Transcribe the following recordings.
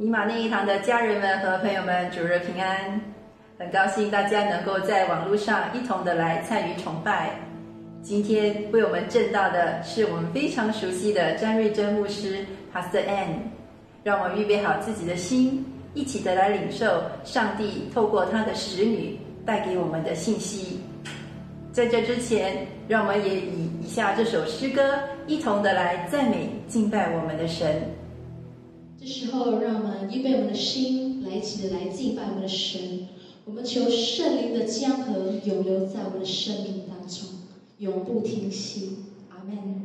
尼玛那一堂的家人们和朋友们，主日平安！很高兴大家能够在网络上一同的来参与崇拜。今天为我们正道的是我们非常熟悉的詹瑞珍牧师 Pastor Ann，让我们预备好自己的心，一起的来领受上帝透过他的使女带给我们的信息。在这之前，让我们也以以下这首诗歌一同的来赞美敬拜我们的神。这时候，让我们预备我们的心，来一起来敬拜我们的神。我们求圣灵的江河永流在我们的生命当中，永不停息。阿门。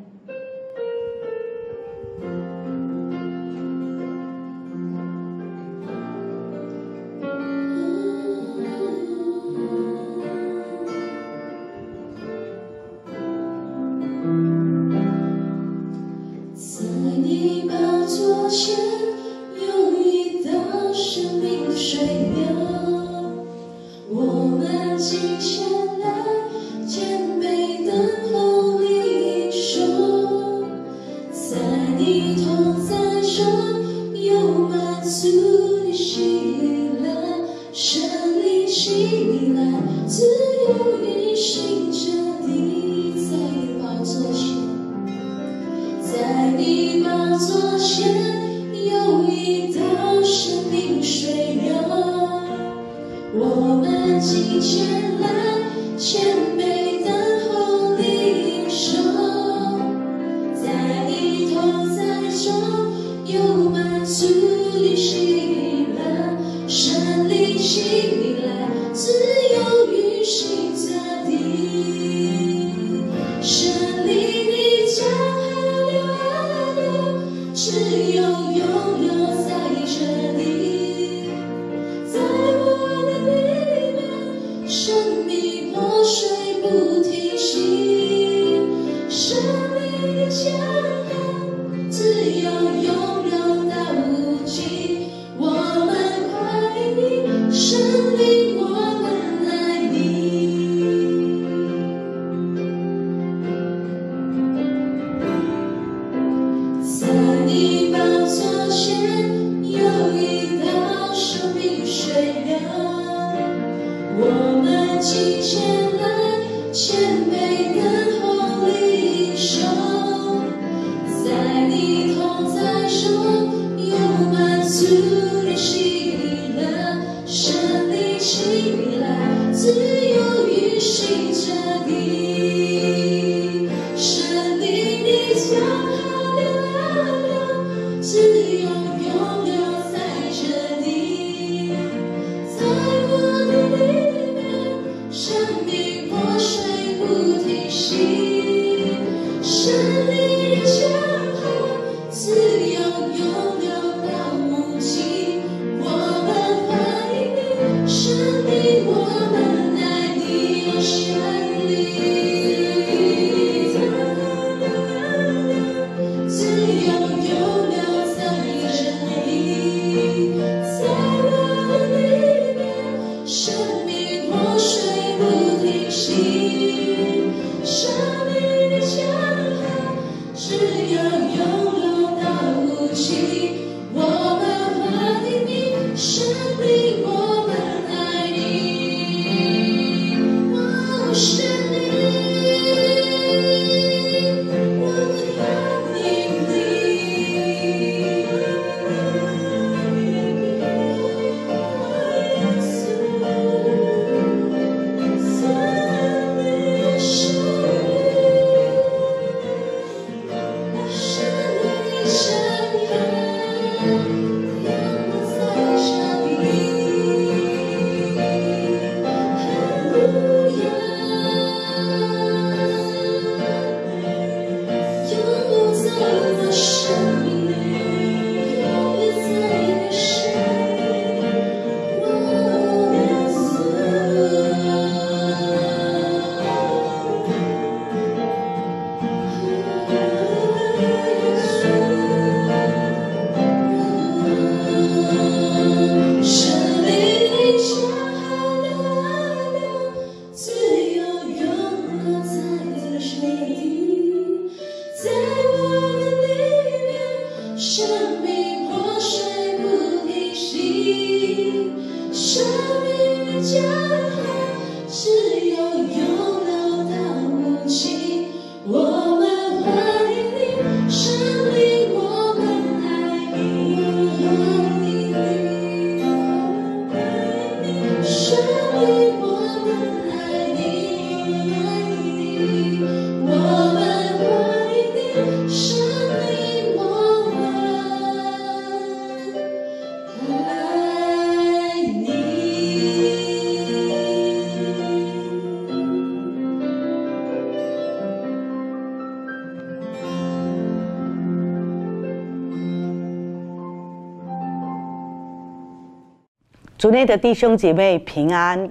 主内的弟兄姐妹平安，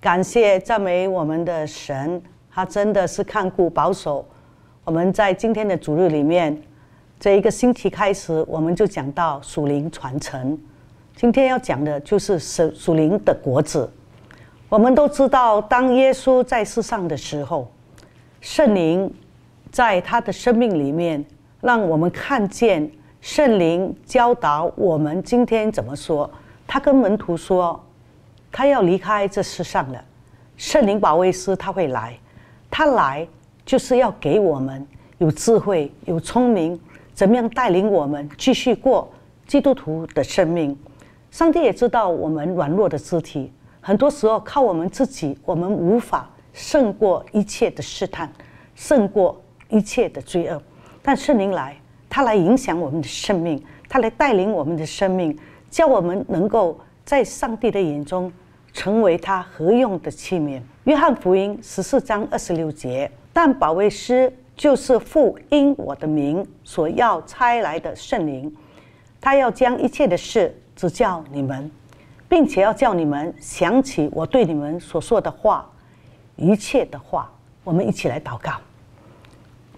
感谢赞美我们的神，他真的是看顾保守。我们在今天的主日里面，这一个星期开始，我们就讲到属灵传承。今天要讲的就是属属灵的果子。我们都知道，当耶稣在世上的时候，圣灵在他的生命里面，让我们看见圣灵教导我们今天怎么说。他跟门徒说，他要离开这世上了。圣灵保卫师他会来，他来就是要给我们有智慧、有聪明，怎么样带领我们继续过基督徒的生命。上帝也知道我们软弱的肢体，很多时候靠我们自己，我们无法胜过一切的试探，胜过一切的罪恶。但圣灵来，他来影响我们的生命，他来带领我们的生命。叫我们能够在上帝的眼中成为他合用的器皿。约翰福音十四章二十六节，但保卫师就是父因我的名所要差来的圣灵，他要将一切的事指教你们，并且要叫你们想起我对你们所说的话，一切的话。我们一起来祷告，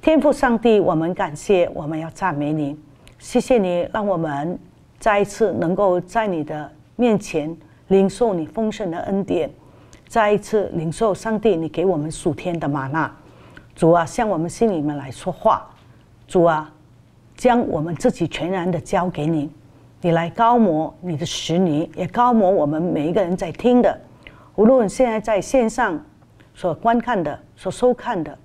天父上帝，我们感谢，我们要赞美你，谢谢你让我们。再一次能够在你的面前领受你丰盛的恩典，再一次领受上帝你给我们属天的玛纳，主啊，向我们心里面来说话，主啊，将我们自己全然的交给你，你来高摩你的使女，也高摩我们每一个人在听的，无论现在在线上所观看的、所收看的，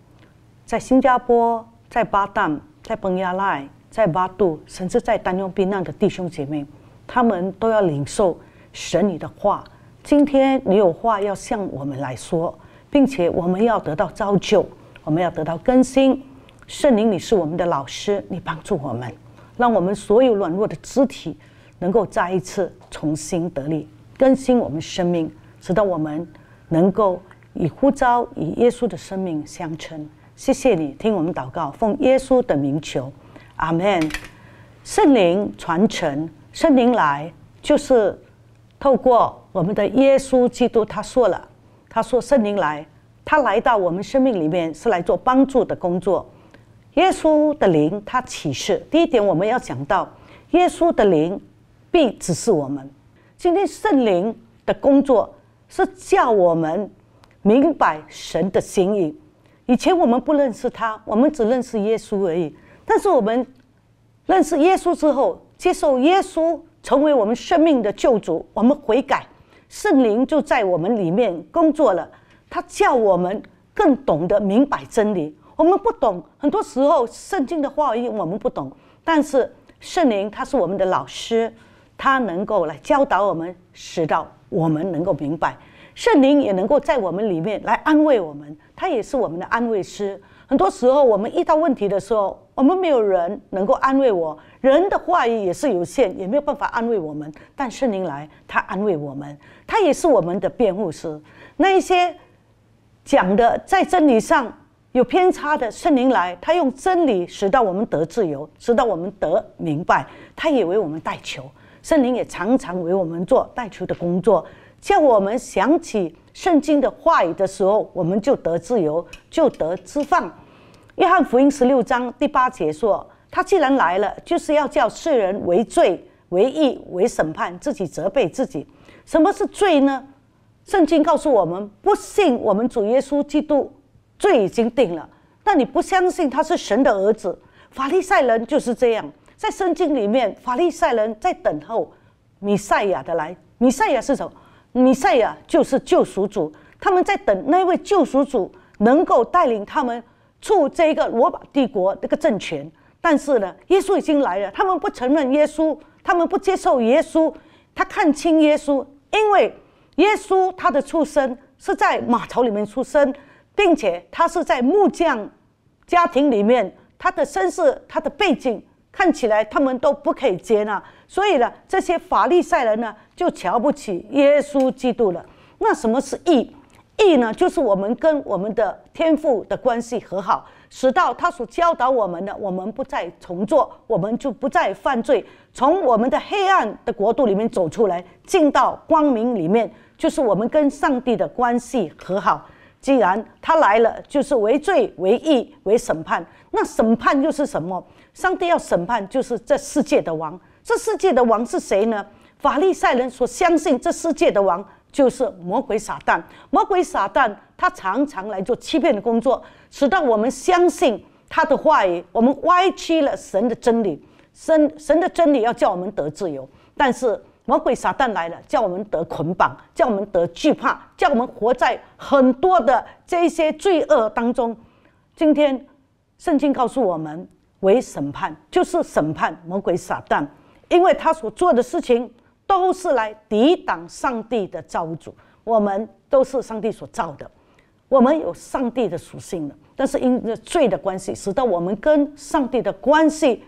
在新加坡、在巴旦、在崩亚赖。在八度，甚至在单用避难的弟兄姐妹，他们都要领受神你的话。今天你有话要向我们来说，并且我们要得到造就，我们要得到更新。圣灵，你是我们的老师，你帮助我们，让我们所有软弱的肢体能够再一次重新得力，更新我们生命，直到我们能够以呼召以耶稣的生命相称。谢谢你听我们祷告，奉耶稣的名求。阿门。圣灵传承，圣灵来就是透过我们的耶稣基督。他说了，他说圣灵来，他来到我们生命里面是来做帮助的工作。耶稣的灵，他启示。第一点，我们要讲到耶稣的灵必指示我们。今天圣灵的工作是叫我们明白神的心意。以前我们不认识他，我们只认识耶稣而已。但是我们认识耶稣之后，接受耶稣成为我们生命的救主，我们悔改，圣灵就在我们里面工作了。他叫我们更懂得明白真理。我们不懂，很多时候圣经的话语我们不懂，但是圣灵他是我们的老师，他能够来教导我们，使到我们能够明白。圣灵也能够在我们里面来安慰我们，他也是我们的安慰师。很多时候，我们遇到问题的时候，我们没有人能够安慰我，人的话语也是有限，也没有办法安慰我们。但圣灵来，他安慰我们，他也是我们的辩护师。那一些讲的在真理上有偏差的，圣灵来，他用真理使到我们得自由，使到我们得明白。他也为我们代求，圣灵也常常为我们做代求的工作，叫我们想起。圣经的话语的时候，我们就得自由，就得释放。约翰福音十六章第八节说：“他既然来了，就是要叫世人为罪、为义、为审判，自己责备自己。什么是罪呢？圣经告诉我们：不信我们主耶稣基督，罪已经定了。那你不相信他是神的儿子？法利赛人就是这样，在圣经里面，法利赛人在等候弥赛亚的来。弥赛亚是什么？弥赛亚就是救赎主，他们在等那位救赎主能够带领他们出这个罗马帝国这个政权。但是呢，耶稣已经来了，他们不承认耶稣，他们不接受耶稣，他看清耶稣，因为耶稣他的出生是在马槽里面出生，并且他是在木匠家庭里面，他的身世、他的背景看起来他们都不可以接纳。所以呢，这些法利赛人呢，就瞧不起耶稣基督了。那什么是义？义呢，就是我们跟我们的天父的关系和好，使到他所教导我们的，我们不再重做，我们就不再犯罪，从我们的黑暗的国度里面走出来，进到光明里面，就是我们跟上帝的关系和好。既然他来了，就是为罪、为义、为审判。那审判又是什么？上帝要审判，就是这世界的王。这世界的王是谁呢？法利赛人所相信这世界的王就是魔鬼撒旦。魔鬼撒旦他常常来做欺骗的工作，使到我们相信他的话语，我们歪曲了神的真理。神神的真理要叫我们得自由，但是。魔鬼撒旦来了，叫我们得捆绑，叫我们得惧怕，叫我们活在很多的这些罪恶当中。今天圣经告诉我们，为审判就是审判魔鬼撒旦，因为他所做的事情都是来抵挡上帝的造物主。我们都是上帝所造的，我们有上帝的属性的，但是因着罪的关系，使得我们跟上帝的关系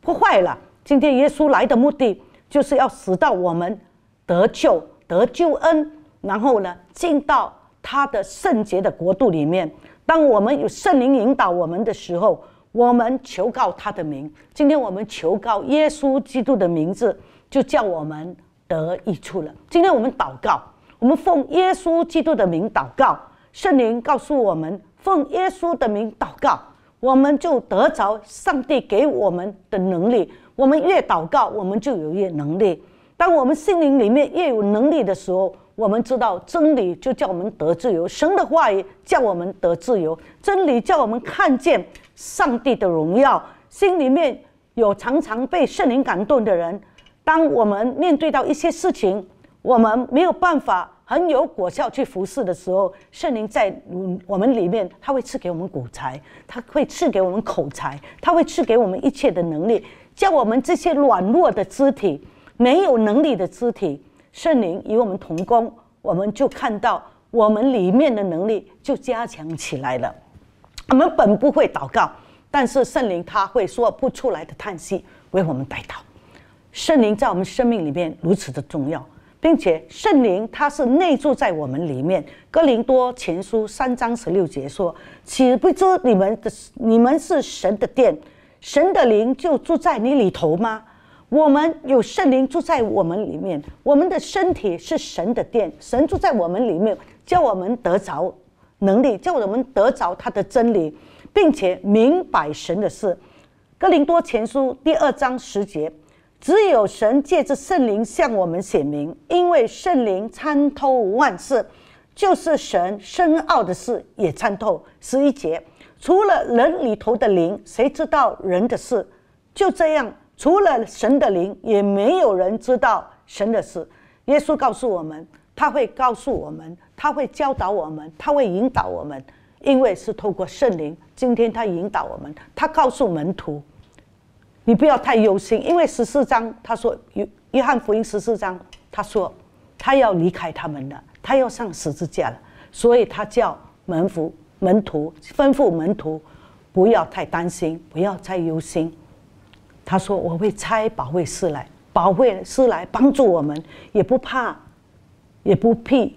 破坏了。今天耶稣来的目的。就是要使到我们得救、得救恩，然后呢，进到他的圣洁的国度里面。当我们有圣灵引导我们的时候，我们求告他的名。今天我们求告耶稣基督的名字，就叫我们得益处了。今天我们祷告，我们奉耶稣基督的名祷告，圣灵告诉我们奉耶稣的名祷告，我们就得着上帝给我们的能力。我们越祷告，我们就有越能力。当我们心灵里面越有能力的时候，我们知道真理就叫我们得自由。神的话语叫我们得自由，真理叫我们看见上帝的荣耀。心里面有常常被圣灵感动的人，当我们面对到一些事情，我们没有办法很有果效去服侍的时候，圣灵在我们里面，他会赐给我们骨财，他会赐给我们口才，他会赐给我们一切的能力。叫我们这些软弱的肢体、没有能力的肢体，圣灵与我们同工，我们就看到我们里面的能力就加强起来了。我们本不会祷告，但是圣灵他会说不出来的叹息为我们代祷。圣灵在我们生命里面如此的重要，并且圣灵他是内住在我们里面。哥林多前书三章十六节说：“岂不知你们的你们是神的殿？”神的灵就住在你里头吗？我们有圣灵住在我们里面，我们的身体是神的殿，神住在我们里面，叫我们得着能力，叫我们得着他的真理，并且明白神的事。哥林多前书第二章十节，只有神借着圣灵向我们显明，因为圣灵参透万事，就是神深奥的事也参透。十一节。除了人里头的灵，谁知道人的事？就这样，除了神的灵，也没有人知道神的事。耶稣告诉我们，他会告诉我们，他会教导我们，他会引导我们，因为是透过圣灵。今天他引导我们，他告诉门徒：“你不要太忧心，因为十四章他说，约约翰福音十四章他说，他要离开他们了，他要上十字架了，所以他叫门徒。”门徒吩咐门徒，不要太担心，不要太忧心。他说：“我会差保卫师来，保卫师来帮助我们，也不怕，也不必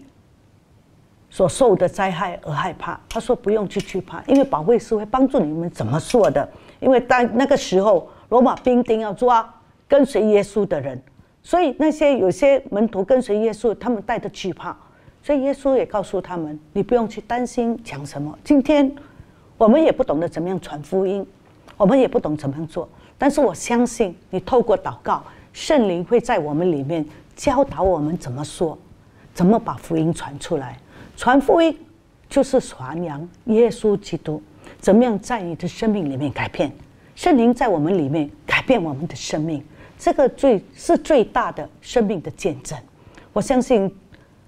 所受的灾害而害怕。”他说：“不用去惧怕，因为保卫师会帮助你们。怎么做的？因为当那个时候，罗马兵丁要抓跟随耶稣的人，所以那些有些门徒跟随耶稣，他们带着惧怕。”所以耶稣也告诉他们：“你不用去担心讲什么。今天我们也不懂得怎么样传福音，我们也不懂怎么样做。但是我相信，你透过祷告，圣灵会在我们里面教导我们怎么说，怎么把福音传出来。传福音就是传扬耶稣基督，怎么样在你的生命里面改变？圣灵在我们里面改变我们的生命，这个最是最大的生命的见证。我相信。”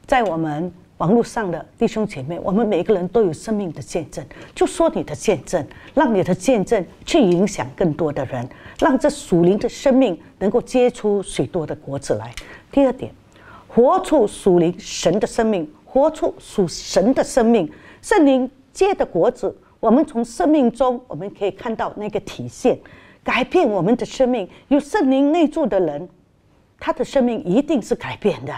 在我们网络上的弟兄姐妹，我们每个人都有生命的见证，就说你的见证，让你的见证去影响更多的人，让这属灵的生命能够结出许多的果子来。第二点，活出属灵神的生命，活出属神的生命，圣灵结的果子，我们从生命中我们可以看到那个体现，改变我们的生命。有圣灵内住的人，他的生命一定是改变的。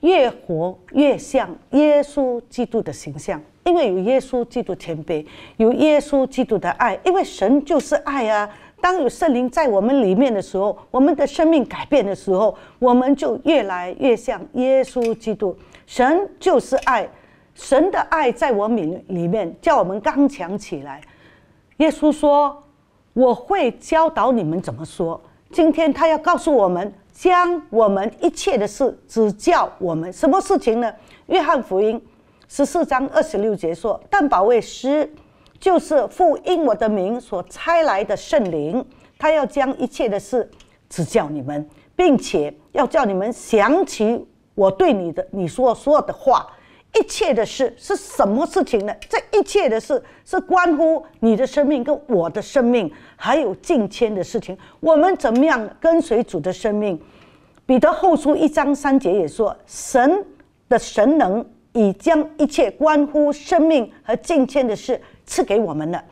越活越像耶稣基督的形象，因为有耶稣基督谦卑，有耶稣基督的爱，因为神就是爱啊。当有圣灵在我们里面的时候，我们的生命改变的时候，我们就越来越像耶稣基督。神就是爱，神的爱在我们里面，叫我们刚强起来。耶稣说：“我会教导你们怎么说。”今天他要告诉我们，将我们一切的事指教我们什么事情呢？约翰福音十四章二十六节说：“但保卫师。”就是父因我的名所差来的圣灵，他要将一切的事指教你们，并且要叫你们想起我对你的你所说的话。一切的事是什么事情呢？这一切的事是关乎你的生命跟我的生命，还有近迁的事情。我们怎么样跟随主的生命？彼得后书一章三节也说：神的神能已将一切关乎生命和近迁的事。赐给我们了，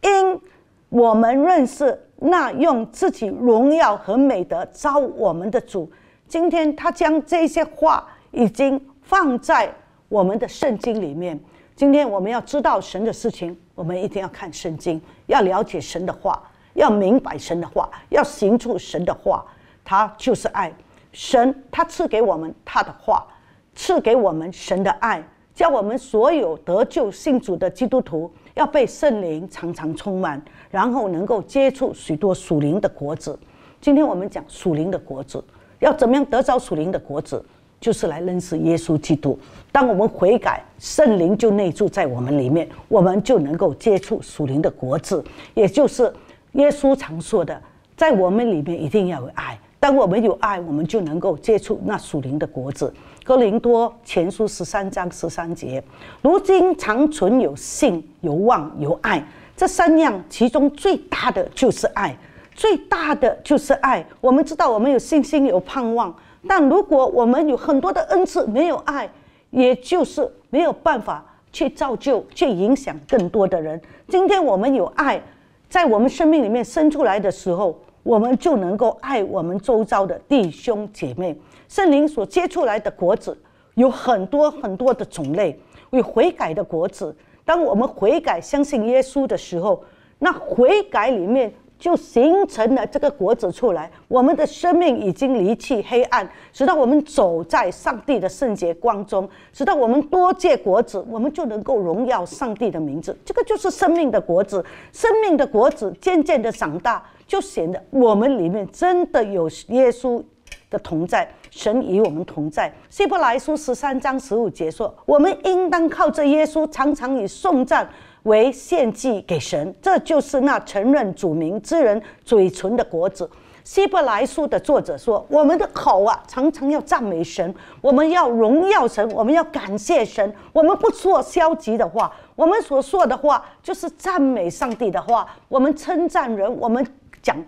因我们认识那用自己荣耀和美德招我们的主。今天他将这些话已经放在我们的圣经里面。今天我们要知道神的事情，我们一定要看圣经，要了解神的话，要明白神的话，要行出神的话。他就是爱，神他赐给我们他的话，赐给我们神的爱，叫我们所有得救信主的基督徒。要被圣灵常常充满，然后能够接触许多属灵的果子。今天我们讲属灵的果子，要怎么样得着属灵的果子？就是来认识耶稣基督。当我们悔改，圣灵就内住在我们里面，我们就能够接触属灵的国子。也就是耶稣常说的，在我们里面一定要有爱。当我们有爱，我们就能够接触那属灵的国子。哥林多前书十三章十三节，如今常存有信、有望、有爱这三样，其中最大的就是爱，最大的就是爱。我们知道我们有信心、有盼望，但如果我们有很多的恩赐，没有爱，也就是没有办法去造就、去影响更多的人。今天我们有爱，在我们生命里面生出来的时候，我们就能够爱我们周遭的弟兄姐妹。圣灵所结出来的果子有很多很多的种类，有悔改的果子。当我们悔改、相信耶稣的时候，那悔改里面就形成了这个果子出来。我们的生命已经离弃黑暗，直到我们走在上帝的圣洁光中，直到我们多结果子，我们就能够荣耀上帝的名字。这个就是生命的果子。生命的果子渐渐的长大，就显得我们里面真的有耶稣。的同在，神与我们同在。希伯来书十三章十五节说：“我们应当靠着耶稣，常常以颂赞为献祭给神。”这就是那承认主名之人嘴唇的果子。希伯来书的作者说：“我们的口啊，常常要赞美神，我们要荣耀神，我们要感谢神。我们不说消极的话，我们所说的话就是赞美上帝的话。我们称赞人，我们讲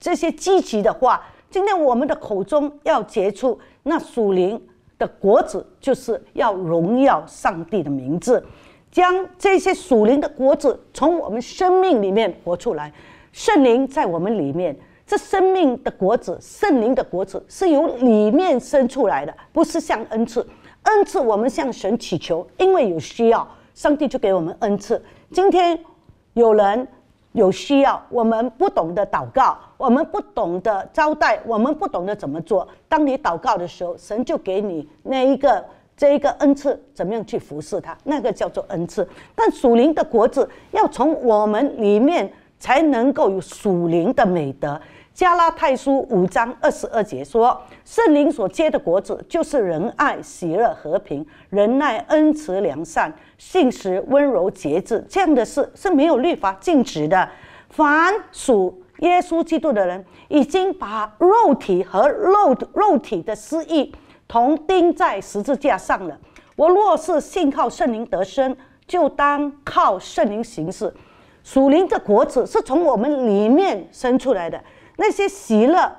这些积极的话。”今天我们的口中要结出那属灵的果子，就是要荣耀上帝的名字，将这些属灵的果子从我们生命里面活出来。圣灵在我们里面，这生命的果子，圣灵的果子是由里面生出来的，不是像恩赐。恩赐我们向神祈求，因为有需要，上帝就给我们恩赐。今天有人。有需要，我们不懂得祷告，我们不懂得招待，我们不懂得怎么做。当你祷告的时候，神就给你那一个这一个恩赐，怎么样去服侍他？那个叫做恩赐。但属灵的果子要从我们里面才能够有属灵的美德。加拉太书五章二十二节说：“圣灵所结的果子，就是仁爱、喜乐、和平、仁爱、恩慈、良善、信实、温柔、节制。这样的事是没有律法禁止的。凡属耶稣基督的人，已经把肉体和肉肉体的私意同钉在十字架上了。我若是信靠圣灵得生，就当靠圣灵行事。属灵的果子是从我们里面生出来的。”那些喜乐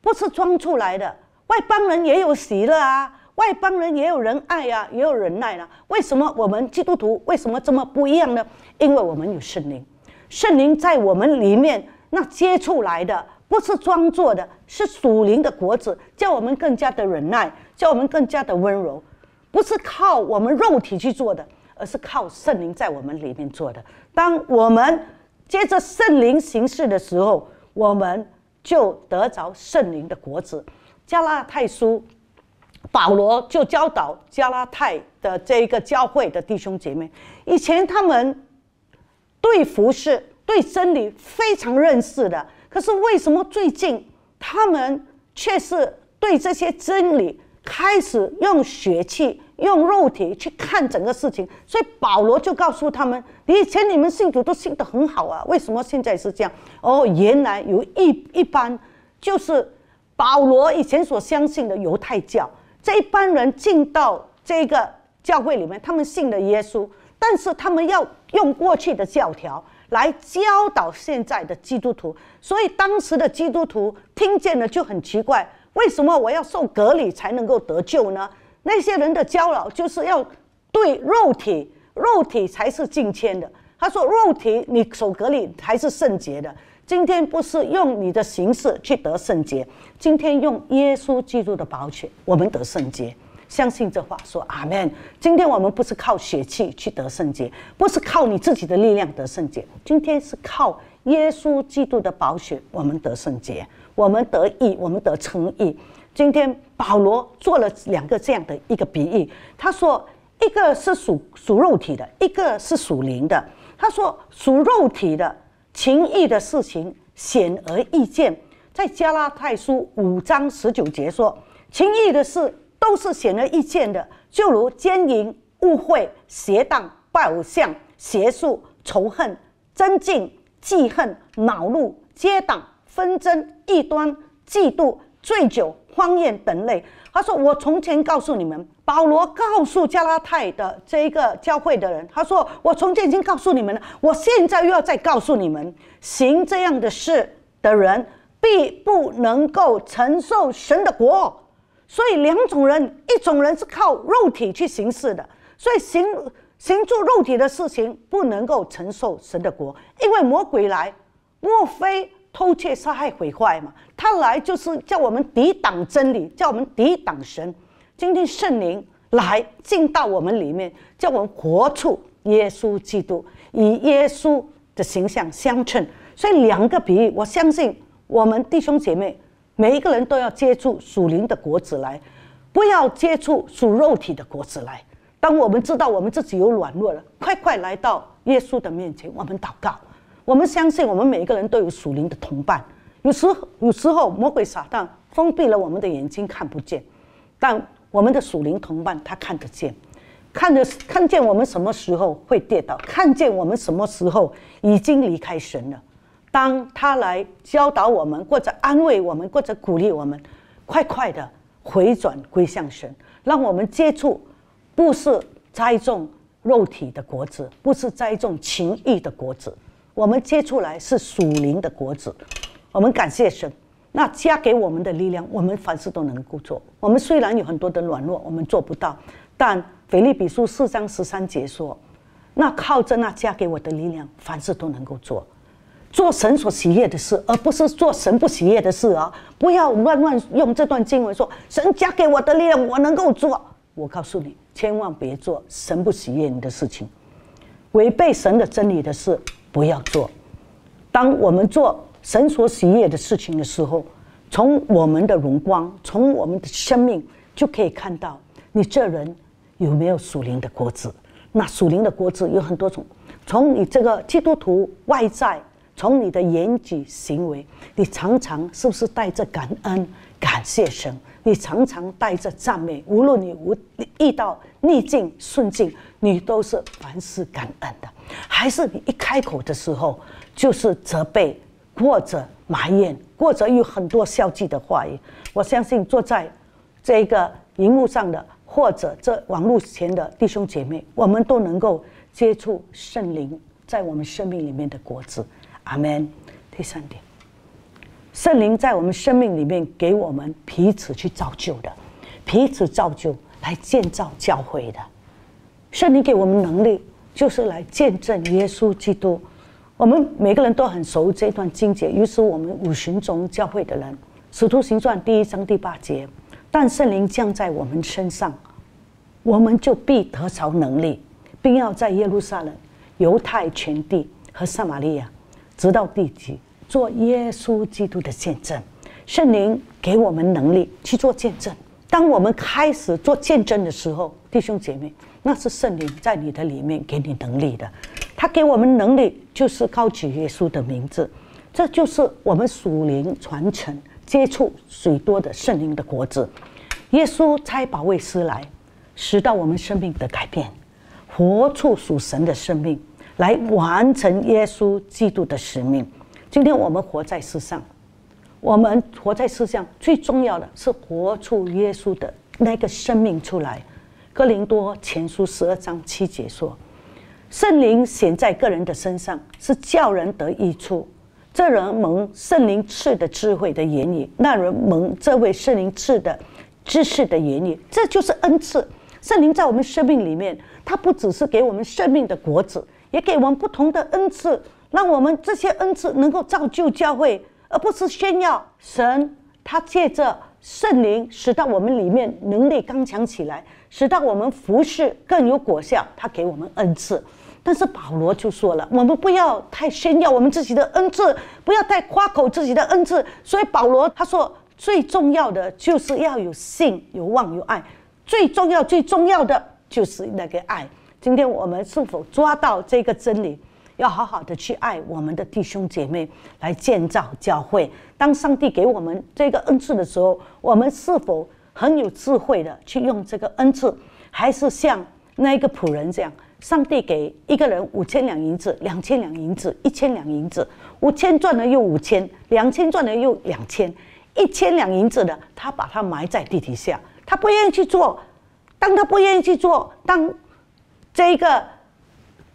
不是装出来的，外邦人也有喜乐啊，外邦人也有仁爱啊，也有忍耐啊。为什么我们基督徒为什么这么不一样呢？因为我们有圣灵，圣灵在我们里面，那结出来的不是装作的，是属灵的果子，叫我们更加的忍耐，叫我们更加的温柔，不是靠我们肉体去做的，而是靠圣灵在我们里面做的。当我们接着圣灵行事的时候，我们就得着圣灵的果子。加拉太书，保罗就教导加拉太的这一个教会的弟兄姐妹，以前他们对服饰、对真理非常认识的，可是为什么最近他们却是对这些真理开始用血气？用肉体去看整个事情，所以保罗就告诉他们：以前你们信主都信得很好啊，为什么现在是这样？哦，原来有一一般就是保罗以前所相信的犹太教这一班人进到这个教会里面，他们信了耶稣，但是他们要用过去的教条来教导现在的基督徒，所以当时的基督徒听见了就很奇怪：为什么我要受隔离才能够得救呢？那些人的骄傲就是要对肉体，肉体才是敬谦的。他说：“肉体你守隔离才是圣洁的。今天不是用你的形式去得圣洁，今天用耶稣基督的宝血，我们得圣洁。相信这话，说阿门。今天我们不是靠血气去得圣洁，不是靠你自己的力量得圣洁，今天是靠耶稣基督的宝血，我们得圣洁，我们得义，我们得诚意。”今天保罗做了两个这样的一个比喻，他说一个是属属肉体的，一个是属灵的。他说属肉体的情义的事情显而易见，在加拉太书五章十九节说，情义的事都是显而易见的，就如奸淫、误会、邪荡、拜偶像、邪术、仇恨、增进、记恨、恼怒、结党、纷争、异端、嫉妒、醉酒。荒宴等类，他说：“我从前告诉你们，保罗告诉加拉太的这一个教会的人，他说：我从前已经告诉你们了，我现在又要再告诉你们，行这样的事的人，必不能够承受神的国。所以两种人，一种人是靠肉体去行事的，所以行行做肉体的事情，不能够承受神的国，因为魔鬼来，莫非？”偷窃、杀害、毁坏嘛，他来就是叫我们抵挡真理，叫我们抵挡神。今天圣灵来进到我们里面，叫我们活出耶稣基督，以耶稣的形象相称。所以两个比喻，我相信我们弟兄姐妹每一个人都要接触属灵的果子来，不要接触属肉体的果子来。当我们知道我们自己有软弱了，快快来到耶稣的面前，我们祷告。我们相信，我们每一个人都有属灵的同伴。有时，有时候魔鬼撒旦封闭了我们的眼睛，看不见；但我们的属灵同伴他看得见，看得看见我们什么时候会跌倒，看见我们什么时候已经离开神了。当他来教导我们，或者安慰我们，或者鼓励我们，快快的回转归向神，让我们接触，不是栽种肉体的果子，不是栽种情欲的果子。我们结出来是属灵的果子，我们感谢神。那加给我们的力量，我们凡事都能够做。我们虽然有很多的软弱，我们做不到，但腓立比书四章十三节说：“那靠着那加给我的力量，凡事都能够做，做神所喜悦的事，而不是做神不喜悦的事啊！不要乱乱用这段经文说神加给我的力量，我能够做。我告诉你，千万别做神不喜悦你的事情，违背神的真理的事。”不要做。当我们做神所喜悦的事情的时候，从我们的荣光，从我们的生命，就可以看到你这人有没有属灵的果子。那属灵的果子有很多种，从你这个基督徒外在，从你的言语行为，你常常是不是带着感恩、感谢神？你常常带着赞美，无论你无遇到逆境顺境，你都是凡事感恩的，还是你一开口的时候就是责备或者埋怨，或者有很多消极的话语？我相信坐在这个荧幕上的或者这网络前的弟兄姐妹，我们都能够接触圣灵在我们生命里面的果子。阿门。第三点。圣灵在我们生命里面给我们彼此去造就的，彼此造就来建造教会的。圣灵给我们能力，就是来见证耶稣基督。我们每个人都很熟这段经节，于是我们五旬中教会的人，《使徒行传》第一章第八节，但圣灵降在我们身上，我们就必得着能力，并要在耶路撒冷、犹太全地和撒玛利亚，直到地极，做耶稣基督的见证。圣灵给我们能力去做见证。当我们开始做见证的时候，弟兄姐妹，那是圣灵在你的里面给你能力的。他给我们能力，就是高举耶稣的名字。这就是我们属灵传承、接触许多的圣灵的果子。耶稣差保卫师来，使到我们生命的改变，活出属神的生命，来完成耶稣基督的使命。今天我们活在世上。我们活在世上，最重要的是活出耶稣的那个生命出来。哥林多前书十二章七节说：“圣灵显在个人的身上，是叫人得益处。这人蒙圣灵赐的智慧的言语，那人蒙这位圣灵赐的知识的言语。这就是恩赐。圣灵在我们生命里面，它不只是给我们生命的果子，也给我们不同的恩赐，让我们这些恩赐能够造就教会。”而不是炫耀神，他借着圣灵使到我们里面能力刚强起来，使到我们服侍更有果效。他给我们恩赐，但是保罗就说了，我们不要太炫耀我们自己的恩赐，不要太夸口自己的恩赐。所以保罗他说，最重要的就是要有信、有望、有爱。最重要、最重要的就是那个爱。今天我们是否抓到这个真理？要好好的去爱我们的弟兄姐妹，来建造教会。当上帝给我们这个恩赐的时候，我们是否很有智慧的去用这个恩赐，还是像那一个仆人这样？上帝给一个人五千两银子、两千两银子、一千两银子，五千赚了又五千，两千赚了又两千，一千两银子的，他把它埋在地底下，他不愿意去做。当他不愿意去做，当这一个。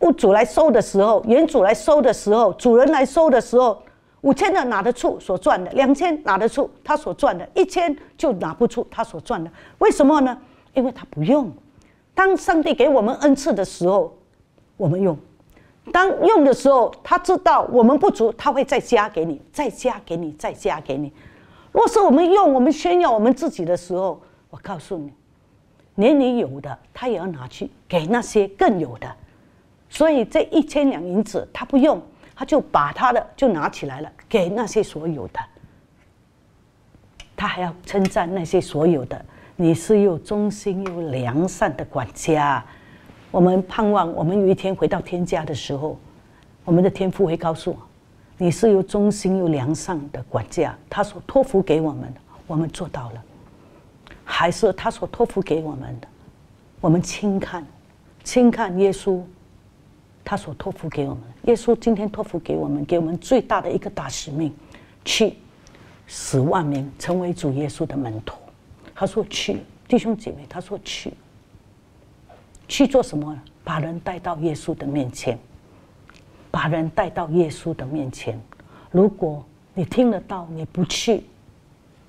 屋主来收的时候，原主来收的时候，主人来收的时候，五千的拿得出所赚的，两千拿得出他所赚的，一千就拿不出他所赚的。为什么呢？因为他不用。当上帝给我们恩赐的时候，我们用；当用的时候，他知道我们不足，他会再加给你，再加给你，再加给你。若是我们用，我们炫耀我们自己的时候，我告诉你，连你有的，他也要拿去给那些更有的。所以这一千两银子他不用，他就把他的就拿起来了，给那些所有的。他还要称赞那些所有的，你是又忠心又良善的管家。我们盼望我们有一天回到天家的时候，我们的天父会告诉我，你是又忠心又良善的管家。他所托付给我们的，我们做到了，还是他所托付给我们的，我们轻看，轻看耶稣。他所托付给我们，耶稣今天托付给我们，给我们最大的一个大使命，去使万民成为主耶稣的门徒。他说：“去，弟兄姐妹。”他说：“去，去做什么？把人带到耶稣的面前，把人带到耶稣的面前。如果你听得到，你不去，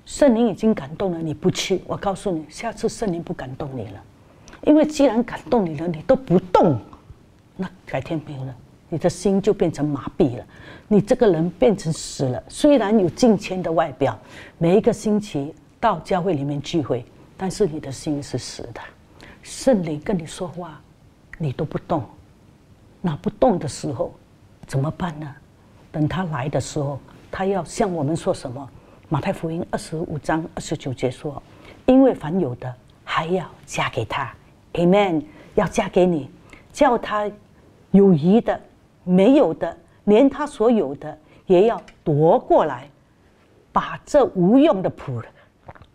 圣灵已经感动了，你不去，我告诉你，下次圣灵不感动你了，因为既然感动你了，你都不动。”那改天没有了，你的心就变成麻痹了，你这个人变成死了。虽然有敬谦的外表，每一个星期到教会里面聚会，但是你的心是死的。圣灵跟你说话，你都不动。那不动的时候怎么办呢？等他来的时候，他要向我们说什么？马太福音二十五章二十九节说：“因为凡有的，还要加给他。”Amen，要嫁给你，叫他。有余的、没有的，连他所有的也要夺过来，把这无用的仆人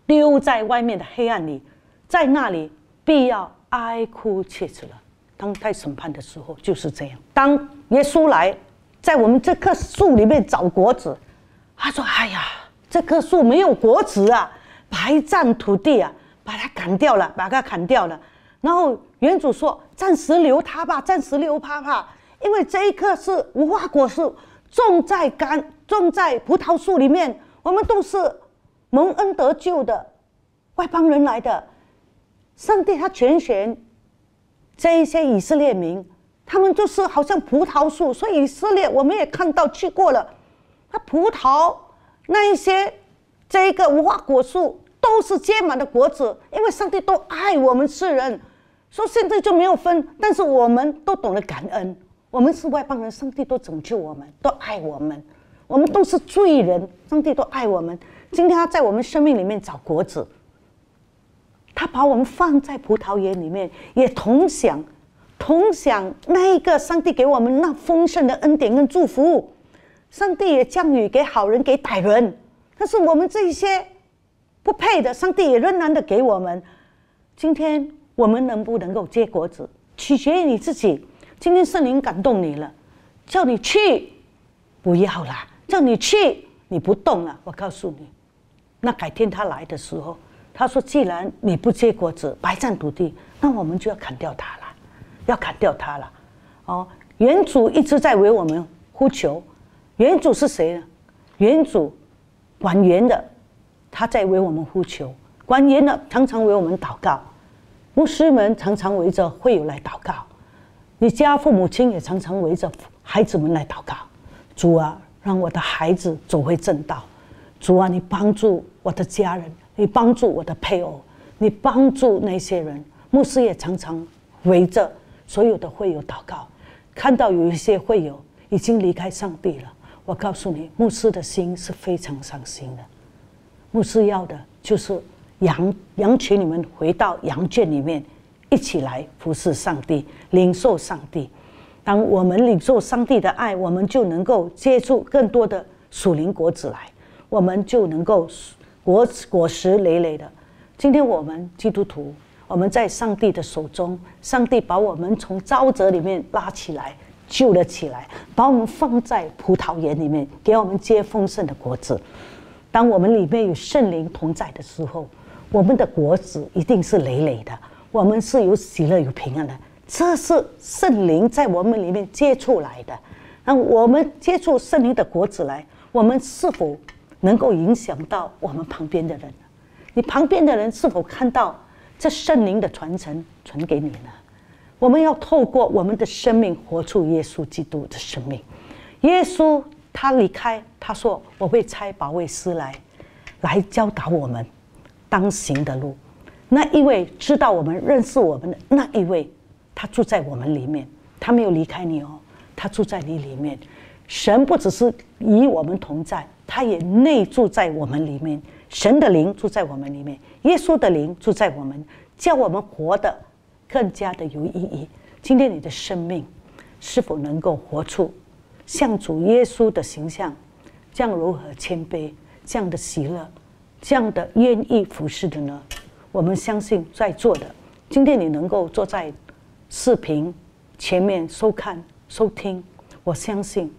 丢在外面的黑暗里，在那里必要哀哭切齿了。当待审判的时候就是这样。当耶稣来，在我们这棵树里面找果子，他说：“哎呀，这棵树没有果子啊，白占土地啊，把它砍掉了，把它砍掉了。”然后原主说：“暂时留他吧，暂时留他吧，因为这一棵是无花果树，种在干种在葡萄树里面。我们都是蒙恩得救的外邦人来的。上帝他全选这一些以色列民，他们就是好像葡萄树，所以以色列我们也看到去过了。那葡萄那一些这一个无花果树。”都是结满的果子，因为上帝都爱我们世人，说现在就没有分，但是我们都懂得感恩。我们是外邦人，上帝都拯救我们，都爱我们。我们都是罪人，上帝都爱我们。今天他在我们生命里面找果子，他把我们放在葡萄园里面，也同享，同享那一个上帝给我们那丰盛的恩典跟祝福。上帝也降雨给好人，给歹人。但是我们这些不配的，上帝也仍然的给我们。今天我们能不能够结果子，取决于你自己。今天圣灵感动你了，叫你去，不要啦；叫你去，你不动了。我告诉你，那改天他来的时候，他说：“既然你不结果子，白占土地，那我们就要砍掉它了，要砍掉它了。”哦，原主一直在为我们呼求。原主是谁呢？原主管园的，他在为我们呼求；管园的常常为我们祷告，牧师们常常围着会友来祷告，你家父母亲也常常围着孩子们来祷告。主啊，让我的孩子走回正道。主啊，你帮助我的家人，你帮助我的配偶，你帮助那些人。牧师也常常围着所有的会友祷告，看到有一些会友已经离开上帝了。我告诉你，牧师的心是非常伤心的。牧师要的就是羊羊群，你们回到羊圈里面，一起来服侍上帝，领受上帝。当我们领受上帝的爱，我们就能够接触更多的属灵果子来，我们就能够果果实累累的。今天我们基督徒，我们在上帝的手中，上帝把我们从沼泽里面拉起来。救了起来，把我们放在葡萄园里面，给我们结丰盛的果子。当我们里面有圣灵同在的时候，我们的果子一定是累累的。我们是有喜乐、有平安的，这是圣灵在我们里面接触来的。那我们接触圣灵的果子来，我们是否能够影响到我们旁边的人？你旁边的人是否看到这圣灵的传承传给你呢？我们要透过我们的生命活出耶稣基督的生命。耶稣他离开，他说：“我会差保卫师来，来教导我们当行的路。”那一位知道我们、认识我们的那一位，他住在我们里面，他没有离开你哦，他住在你里面。神不只是与我们同在，他也内住在我们里面。神的灵住在我们里面，耶稣的灵住在我们，叫我们活的。更加的有意义。今天你的生命是否能够活出像主耶稣的形象，这样如何谦卑，这样的喜乐，这样的愿意服侍的呢？我们相信在座的，今天你能够坐在视频前面收看、收听，我相信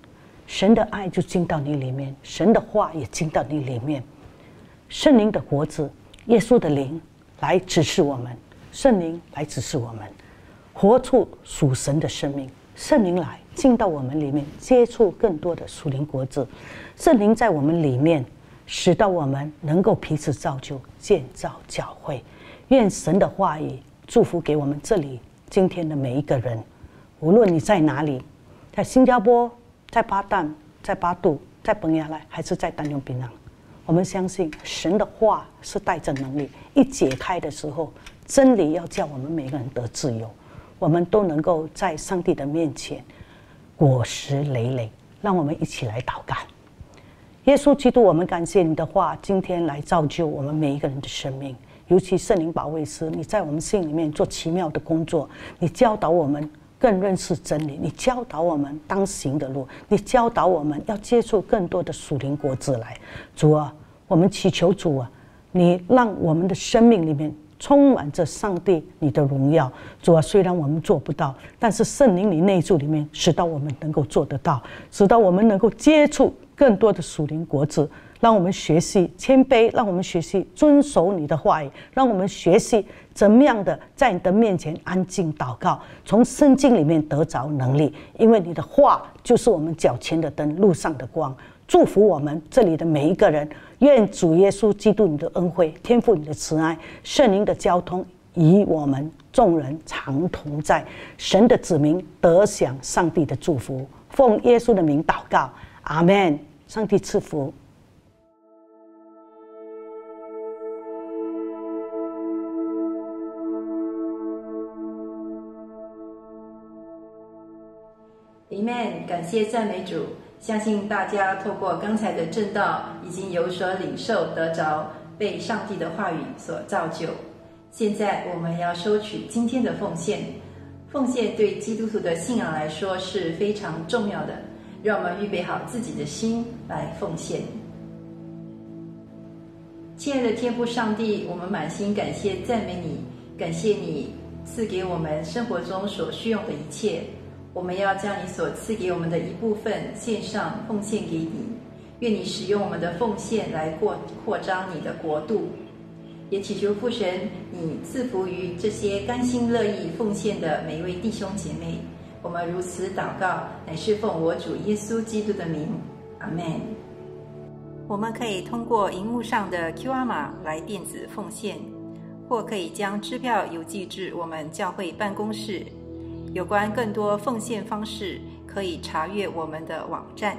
神的爱就进到你里面，神的话也进到你里面，圣灵的国子，耶稣的灵来指示我们。圣灵来指示我们，活出属神的生命。圣灵来进到我们里面，接触更多的属灵国子。圣灵在我们里面，使到我们能够彼此造就、建造教会。愿神的话语祝福给我们这里今天的每一个人，无论你在哪里，在新加坡、在巴旦、在巴杜、在本亚来，还是在丹永槟榔，我们相信神的话是带着能力，一解开的时候。真理要叫我们每个人得自由，我们都能够在上帝的面前果实累累。让我们一起来祷告。耶稣基督，我们感谢你的话，今天来造就我们每一个人的生命。尤其圣灵保卫师，你在我们心里面做奇妙的工作，你教导我们更认识真理，你教导我们当行的路，你教导我们要接触更多的属灵果子来。主啊，我们祈求主啊，你让我们的生命里面。充满着上帝你的荣耀，主啊！虽然我们做不到，但是圣灵你内住里面，使到我们能够做得到，使到我们能够接触更多的属灵果子，让我们学习谦卑，让我们学习遵守你的话语，让我们学习怎么样的在你的面前安静祷告，从圣经里面得着能力，因为你的话就是我们脚前的灯，路上的光。祝福我们这里的每一个人，愿主耶稣基督你的恩惠、天赋你的慈爱、圣灵的交通，与我们众人常同在。神的子民得享上帝的祝福，奉耶稣的名祷告，阿门。上帝赐福。里面感谢赞美主，相信大家透过刚才的正道，已经有所领受，得着，被上帝的话语所造就。现在我们要收取今天的奉献，奉献对基督徒的信仰来说是非常重要的。让我们预备好自己的心来奉献。亲爱的天父上帝，我们满心感谢赞美你，感谢你赐给我们生活中所需用的一切。我们要将你所赐给我们的一部分献上奉献给你，愿你使用我们的奉献来扩扩张你的国度。也祈求父神，你赐福于这些甘心乐意奉献的每一位弟兄姐妹。我们如此祷告，乃是奉我主耶稣基督的名，阿门。我们可以通过荧幕上的 QR 码来电子奉献，或可以将支票邮寄至我们教会办公室。有关更多奉献方式，可以查阅我们的网站。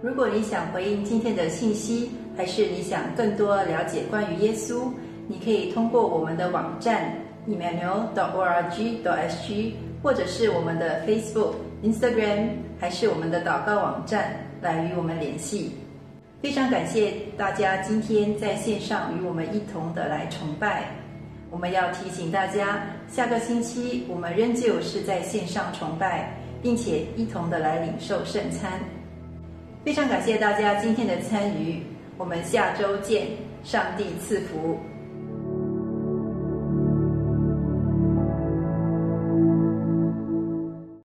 如果你想回应今天的信息，还是你想更多了解关于耶稣，你可以通过我们的网站 emmanuel.org.sg，或者是我们的 Facebook、Instagram，还是我们的祷告网站来与我们联系。非常感谢大家今天在线上与我们一同的来崇拜。我们要提醒大家，下个星期我们仍旧是在线上崇拜，并且一同的来领受圣餐。非常感谢大家今天的参与，我们下周见，上帝赐福。